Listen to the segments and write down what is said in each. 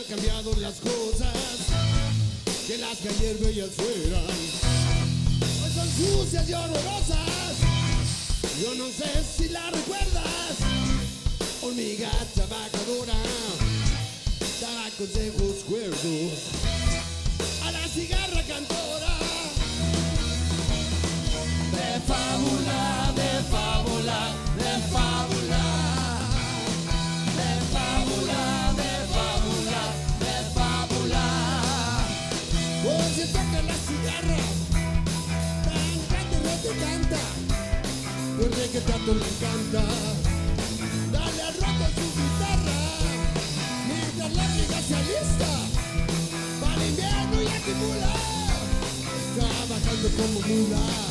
han cambiado las cosas que las que bellas fueran. Hoy son sucias y horrorosas. Yo no sé si la recuerdas. Hormiga trabajadora da consejos cuerdos a la cigarra Si toca la cigarra, tan te canta. Porque que tanto le encanta. Dale a su guitarra. Mientras la amiga se alista. Para el invierno y acumula. Trabajando como mula.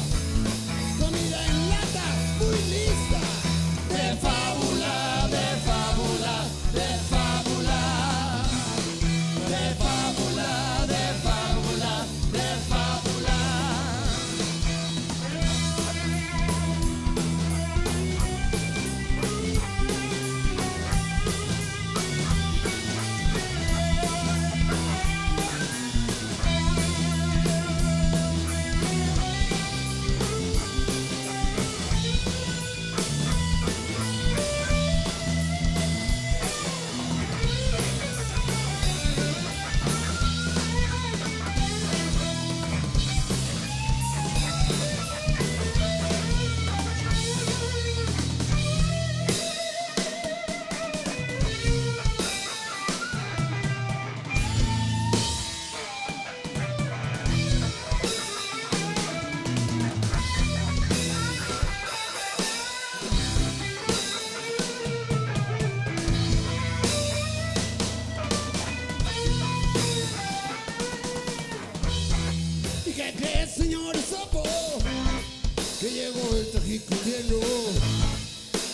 El tajico lleno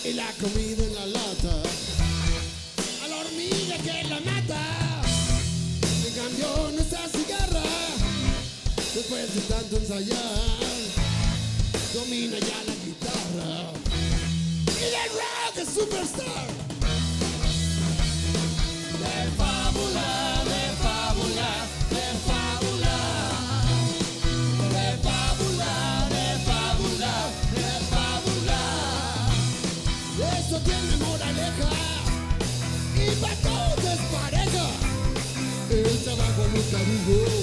y la comida en la lata. A la hormiga que la mata. En cambio, nuestra cigarra, después de tanto ensayar, domina ya Eso tiene moraleja y para todos es pareja. El trabajo nunca digo